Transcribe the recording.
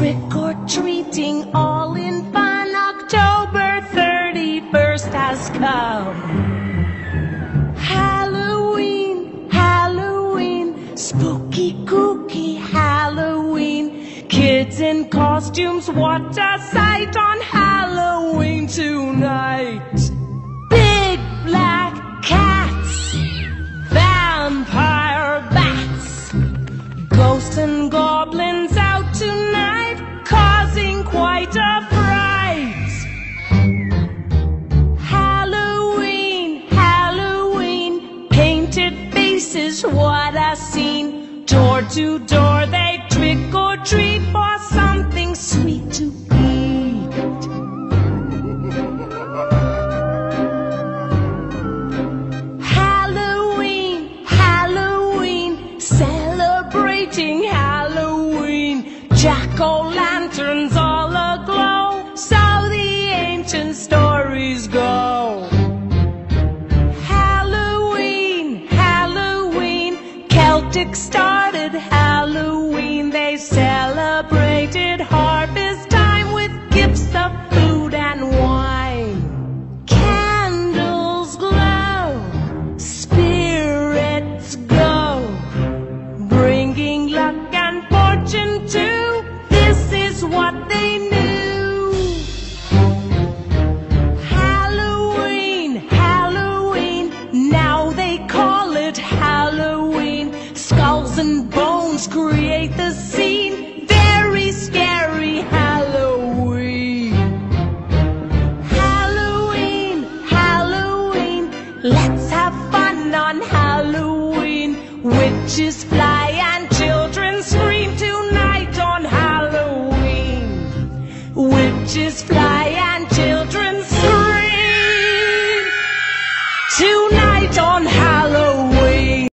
trick or treating, all in fun. October 31st has come. Halloween, Halloween, spooky, kooky Halloween. Kids in costumes, what a sight on Halloween tonight. Ghosts and goblins out tonight, causing quite a fright. Halloween, Halloween, painted faces, what a scene. Door to door celebrating Halloween. Jack o' lanterns all aglow, so the ancient stories go. Halloween, Halloween, Celtic started Halloween. They celebrated harvest and bones create the scene. Very scary Halloween. Halloween, Halloween. Let's have fun on Halloween. Witches fly and children scream tonight on Halloween. Witches fly and children scream tonight.